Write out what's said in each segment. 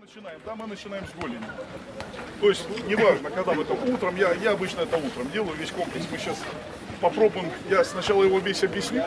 начинаем? Да, мы начинаем с голени. То есть, неважно, когда мы это утром, я, я обычно это утром делаю, весь комплекс. Мы сейчас попробуем, я сначала его весь объясню,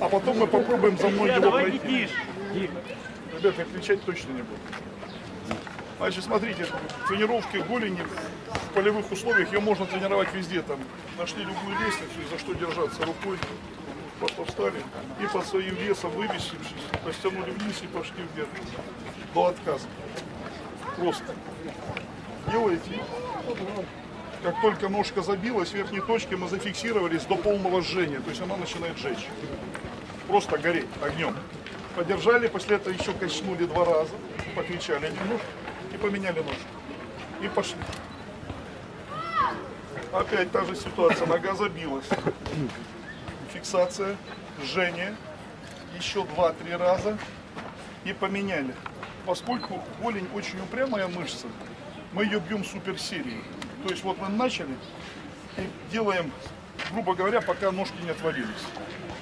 а потом мы попробуем за мной его пройти. Ребята, кричать точно не буду. Значит, смотрите, тренировки голени в полевых условиях, ее можно тренировать везде. Там нашли любую лестницу, за что держаться рукой, встали и под своим весом вывесившись, растянули вниз и пошли вверх до отказа. Просто делаете. Как только ножка забилась, в верхней точке мы зафиксировались до полного жжения, то есть она начинает жечь. Просто гореть огнем. Подержали, после этого еще качнули два раза, покричали немножко и поменяли ножку. И пошли. Опять та же ситуация, нога забилась. Фиксация, жжение, еще два-три раза и поменяли. Поскольку голень очень упрямая мышца, мы ее бьем суперсерией. То есть вот мы начали и делаем, грубо говоря, пока ножки не отвалились.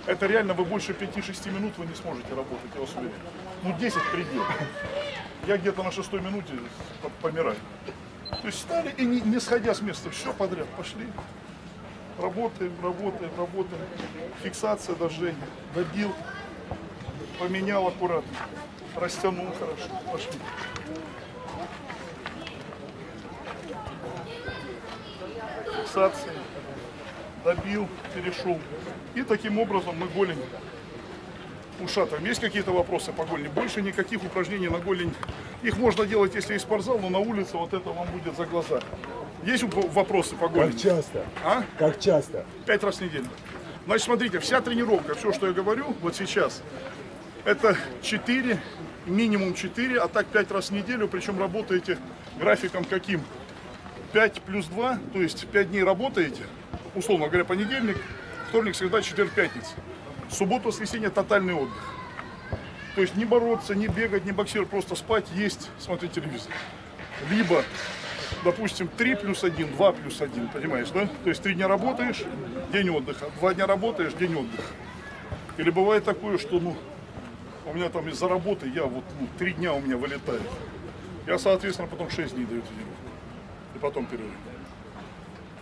Это реально вы больше 5-6 минут вы не сможете работать, я вас уверяю. Ну 10 предел. Я где-то на шестой минуте по- помираю. То есть стали и не, не сходя с места, все подряд, пошли. Работаем, работаем, работаем. Фиксация дожжения. Добил, поменял аккуратно. Растянул хорошо. Пошли. Фиксация. Добил, перешел. И таким образом мы голень ушатываем. Есть какие-то вопросы по голени? Больше никаких упражнений на голень. Их можно делать, если есть спортзал, но на улице вот это вам будет за глаза. Есть вопросы по голени? Как часто? А? Как часто? Пять раз в неделю. Значит, смотрите, вся тренировка, все, что я говорю вот сейчас, это 4, минимум 4, а так 5 раз в неделю, причем работаете графиком каким? 5 плюс 2, то есть 5 дней работаете, условно говоря, понедельник, вторник, среда, четверг, пятница. Суббота, воскресенье тотальный отдых. То есть не бороться, не бегать, не боксировать, просто спать, есть, смотреть телевизор. Либо, допустим, 3 плюс 1, 2 плюс 1, понимаешь, да? То есть 3 дня работаешь, день отдыха, 2 дня работаешь, день отдыха. Или бывает такое, что, ну, у меня там из-за работы, я вот, ну, 3 дня у меня вылетает. Я, соответственно, потом 6 дней даю тренировку. И потом перерыв.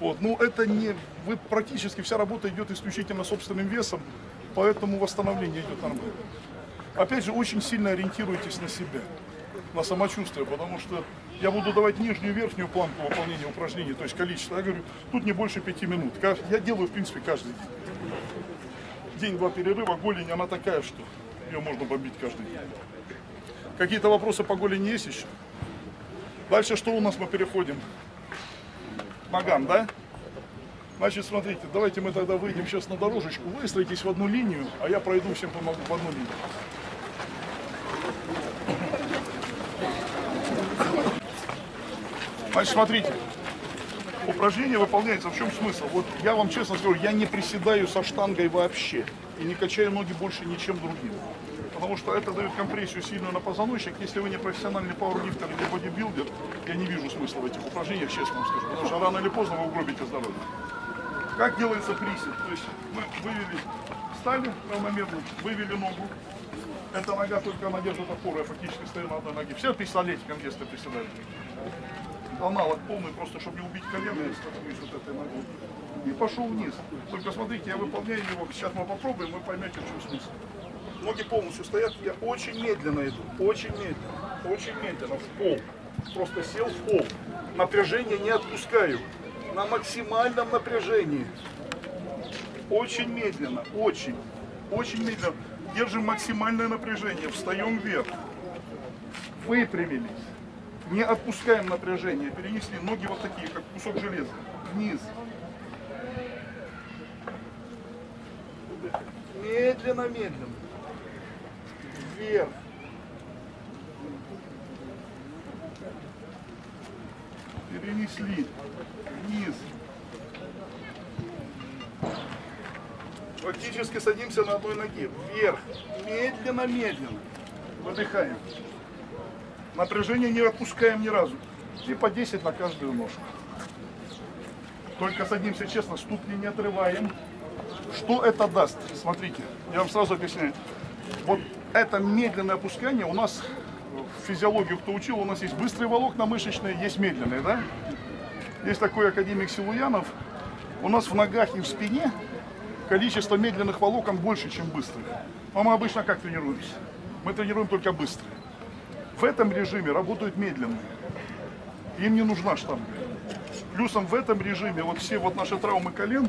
Вот, ну это не, вы практически вся работа идет исключительно собственным весом, поэтому восстановление идет нормально. Опять же, очень сильно ориентируйтесь на себя, на самочувствие, потому что я буду давать нижнюю верхнюю планку выполнения упражнений, то есть количество. Я говорю, тут не больше пяти минут. Я делаю, в принципе, каждый день. День-два перерыва, голень, она такая, что ее можно бомбить каждый день. Какие-то вопросы по голени есть еще? Дальше что у нас мы переходим? Ногам, да? Значит, смотрите, давайте мы тогда выйдем сейчас на дорожечку, выстроитесь в одну линию, а я пройду всем помогу в одну линию. Значит, смотрите, упражнение выполняется. В чем смысл? Вот я вам честно скажу, я не приседаю со штангой вообще и не качаю ноги больше ничем другим. Потому что это дает компрессию сильную на позвоночник. Если вы не профессиональный пауэрлифтер или бодибилдер, я не вижу смысла в этих упражнениях, честно вам скажу. Потому что рано или поздно вы угробите здоровье. Как делается присед? То есть мы вывели, встали равномерно, вывели ногу. Эта нога только она держит опору, я фактически стою на одной ноге. Все пистолетиком в детстве приседают. Аналог полный, просто чтобы не убить колено, я становлюсь вот этой ногой. И пошел вниз. Только смотрите, я выполняю его, сейчас мы попробуем, вы поймете, в чем смысл. Ноги полностью стоят, я очень медленно иду, очень медленно, очень медленно, в пол. Просто сел в пол. Напряжение не отпускаю. На максимальном напряжении. Очень медленно, очень, очень медленно. Держим максимальное напряжение, встаем вверх. Выпрямились. Не отпускаем напряжение, перенесли ноги вот такие, как кусок железа. Вниз. Медленно, медленно. Вверх. Перенесли. Вниз. Фактически садимся на одной ноге. Вверх. Медленно, медленно. Выдыхаем. Напряжение не отпускаем ни разу. И по 10 на каждую ножку. Только садимся честно, ступни не отрываем. Что это даст? Смотрите, я вам сразу объясняю. Вот это медленное опускание у нас физиологию кто учил, у нас есть быстрые волокна мышечные, есть медленные, да? Есть такой академик Силуянов. У нас в ногах и в спине количество медленных волокон больше, чем быстрых. А мы обычно как тренируемся? Мы тренируем только быстрые. В этом режиме работают медленные. Им не нужна штанга. Плюсом в этом режиме вот все вот наши травмы колен,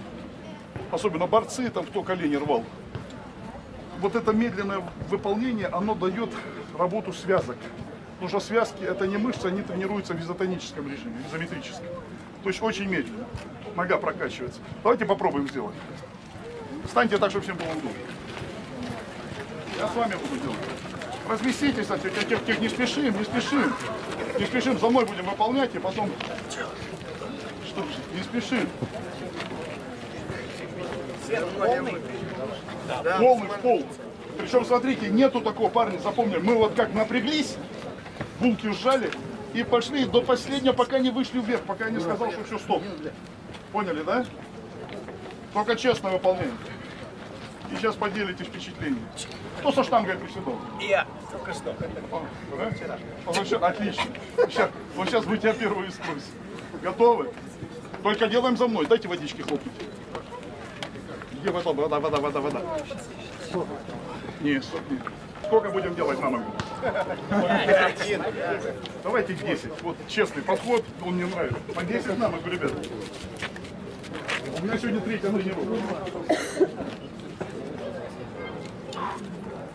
особенно борцы, там кто колени рвал, вот это медленное выполнение, оно дает работу связок. Потому что связки это не мышцы, они тренируются в изотоническом режиме, в изометрическом. То есть очень медленно. Нога прокачивается. Давайте попробуем сделать. Встаньте так, чтобы всем было удобно. Я с вами буду делать. Разместитесь, кстати, тех, тех, не спешим, не спешим. Не спешим, за мной будем выполнять, и потом... Что не спешим. Полный в пол. Причем, смотрите, нету такого, парня, запомни, мы вот как напряглись, булки сжали и пошли до последнего, пока не вышли вверх, пока не сказал, что все, стоп. Поняли, да? Только честное выполнение. И сейчас поделитесь впечатлениями. Кто со штангой приседал? Я только что. Вот сейчас- отлично. Сейчас, вот сейчас мы тебя первые спросим. Готовы? Только делаем за мной. Дайте водички хлопнуть. Где вода, вода, вода, вода, вода? Не, стоп, не. Сколько будем делать на ногу? Давайте 10. Вот честный подход, он мне нравится. По 10 на ногу, ребят. У меня сегодня третья тренировка.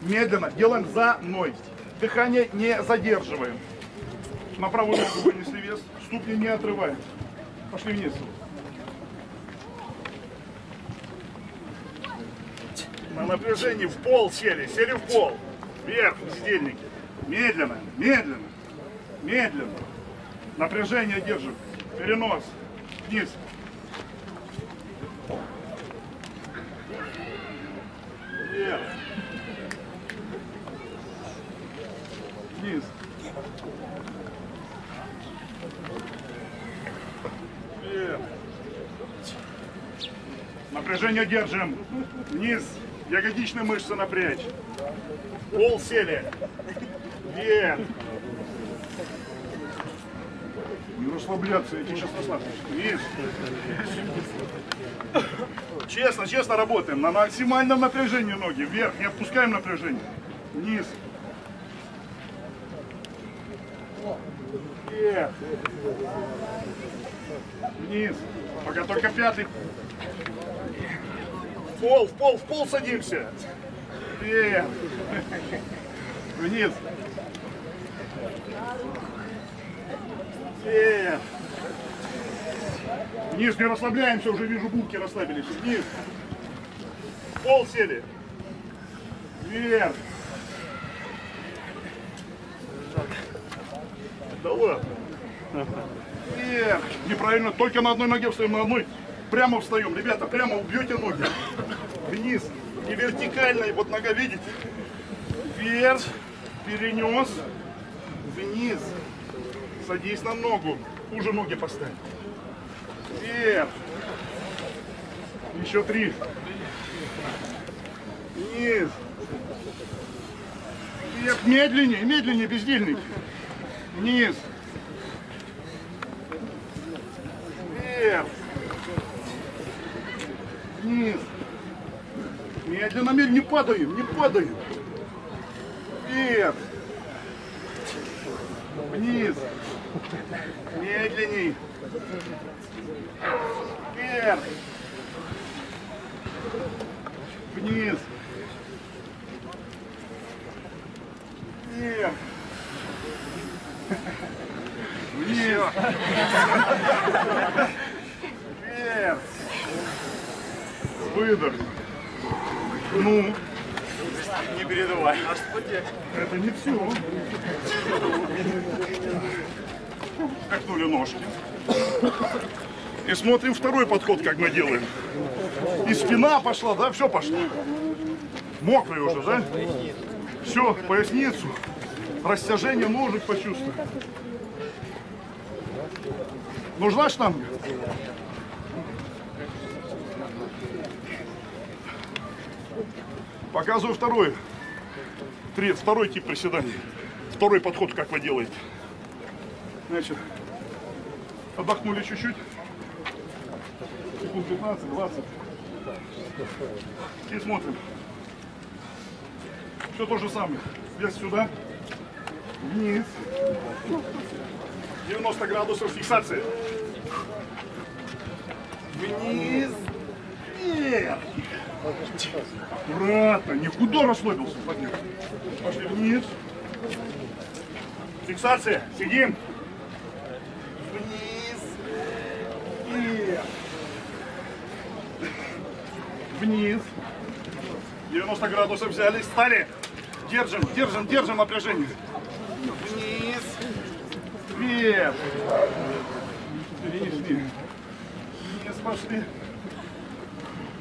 Медленно. Делаем за мной. Дыхание не задерживаем. На правую ногу вынесли вес. Ступни не отрываем. Пошли вниз. На напряжении в пол сели. Сели в пол. Вверх, бездельники. Медленно, медленно, медленно. Напряжение держим. Перенос. Вниз. Вверх. Вниз. Напряжение держим. Вниз. Ягодичные мышцы напрячь. Пол сели. Вверх. Не расслабляться, эти сейчас расслабься. Вниз. Честно, честно работаем. На максимальном напряжении ноги. Вверх. Не отпускаем напряжение. Вниз. Вверх. Вниз. Пока только пятый. В пол, в пол, в пол садимся. Вверх. Вниз. Вверх. Не расслабляемся, уже вижу булки расслабились. Вниз. В пол сели. Вверх. Да ладно. Вверх. Неправильно, только на одной ноге встаем, на одной. Прямо встаем. Ребята, прямо убьете ноги. Вниз. Не вертикально. И вот нога, видите? Вверх. Перенес. Вниз. Садись на ногу. Хуже ноги поставь. Вверх. Еще три. Вниз. Вверх. Медленнее, медленнее, бездельник. Вниз. Вверх. Вниз. Медленно, медленно, не падаем, не падаем. Вверх. Вниз. Медленней. Вверх. Вниз. Вверх. Вниз. Вверх. Выдох. Ну, Не передавай. это не все. Кахнули ножки. И смотрим второй подход, как мы делаем. И спина пошла, да, все пошло. Мокрый уже, да? Все, поясницу. Растяжение ножек почувствуй. Нужна штанга? Показываю второй. Три, второй тип приседаний. Второй подход, как вы делаете. Значит, отдохнули чуть-чуть. Секунд 15-20. И смотрим. Все то же самое. Вес сюда. Вниз. 90 градусов фиксации. Вниз. Вверх. Аккуратно. Никуда расслабился. Пошли. Вниз. Фиксация. Сидим. Вниз. Вверх. Вниз. 90 градусов взяли. Стали. Держим, держим, держим напряжение. Вверх. Перенесли. Вниз пошли.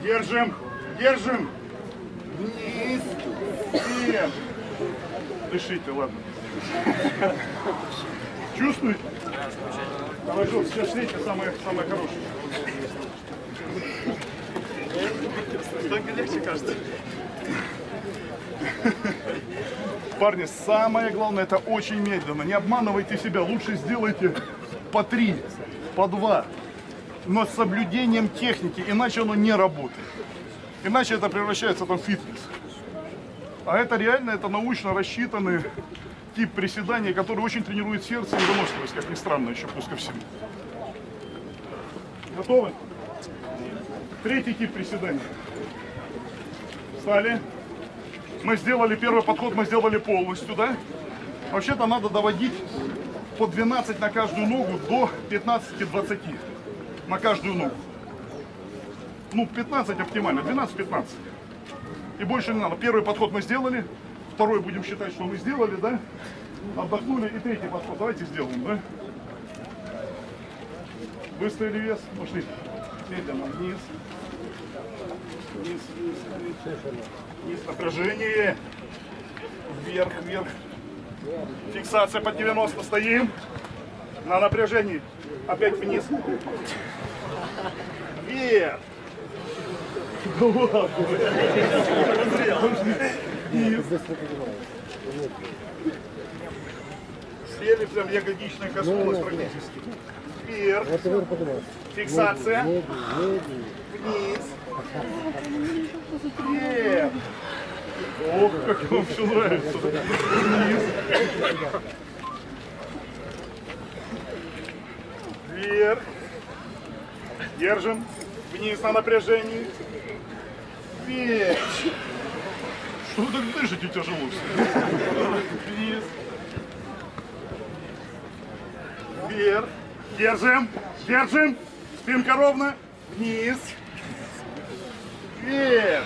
Держим, держим. Вниз. Вверх. Дышите, ладно. Чувствуете? Хорошо, сейчас третье самое, самое хорошее. Только легче кажется. Парни, самое главное, это очень медленно. Не обманывайте себя, лучше сделайте по три, по два. Но с соблюдением техники, иначе оно не работает. Иначе это превращается там в фитнес. А это реально, это научно рассчитанный тип приседаний, который очень тренирует сердце и выносливость, как ни странно, еще плюс ко всему. Готовы? Третий тип приседаний. Встали. Мы сделали первый подход, мы сделали полностью, да? Вообще-то надо доводить по 12 на каждую ногу до 15-20 на каждую ногу. Ну, 15 оптимально, 12-15. И больше не надо. Первый подход мы сделали, второй будем считать, что мы сделали, да? Отдохнули, и третий подход давайте сделаем, да? Выставили вес, пошли. Медленно вниз. Вниз, вниз, вниз. Вниз напряжение. Вверх, вверх. Фиксация под 90. Стоим. На напряжении. Опять вниз. Вверх. Сели прям ягодичная коснулась практически. Вверх. Фиксация. Вниз. Ох, как вам все нравится. Вниз. Вверх. Держим. Вниз на напряжении. Вверх. Что вы так дышите тяжело? Вниз. Вверх. Держим. Держим. Спинка ровно. Вниз. Вверх.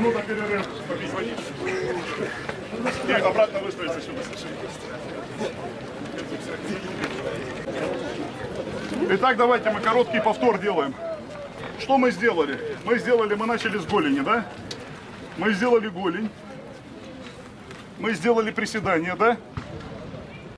Ну, на перерыв попить обратно выстроиться сюда. Итак, давайте мы короткий повтор делаем. Что мы сделали? Мы сделали, мы начали с голени, да? Мы сделали голень. Мы сделали приседание, да?